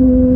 you.